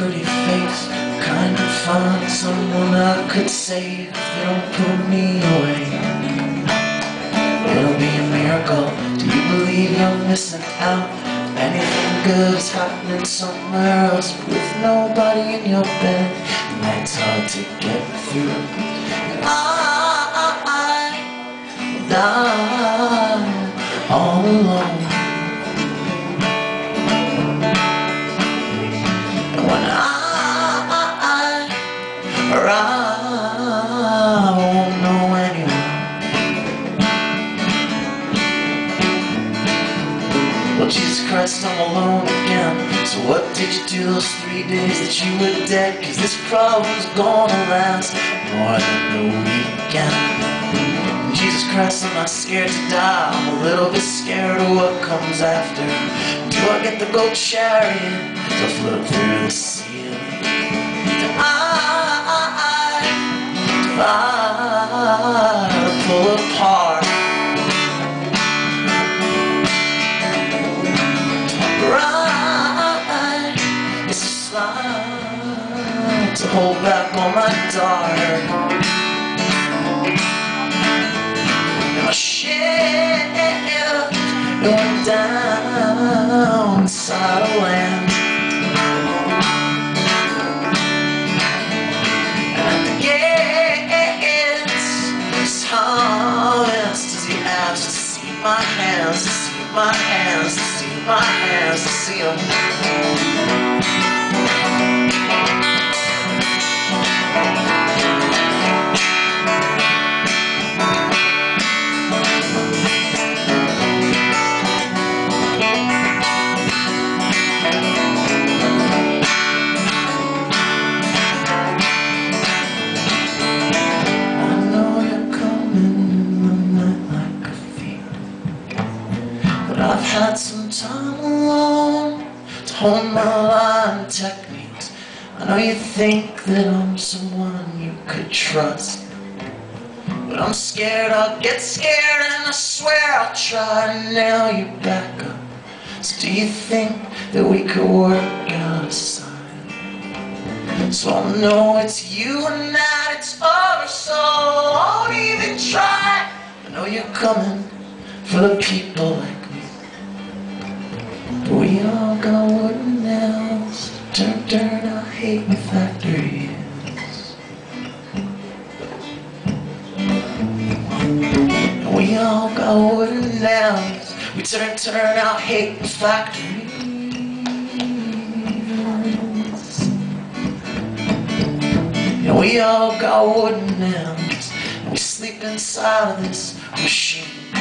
pretty face Kind of find someone I could save they don't put me away It'll be a miracle Do you believe you're missing out? Anything good's happening somewhere else With nobody in your bed And that's hard to get through I, I, I, I. Jesus Christ, I'm alone again. So what did you do those three days that you were dead? Cause this problem's gonna last more than a weekend. Jesus Christ, I'm not scared to die. I'm a little bit scared of what comes after. Do I get the gold chariot to float through the ceiling? Do I, I, I pull hold back all my. And my ship going down inside a land. And at the gates, this harvest is the ask to see my hands, to see my hands, to see my hands, to see them. Had some time alone to hone my line techniques. I know you think that I'm someone you could trust. But I'm scared I'll get scared and I swear I'll try to nail you back up. So do you think that we could work out a sign? So I'll know it's you and that it's over, so I won't even try. I know you're coming for the people like we all got wooden nails, turn, turn, I hate the factories. We all got wooden nails, we turn, turn, I hate the factories. And we all got wooden nails. And we sleep inside of this machine.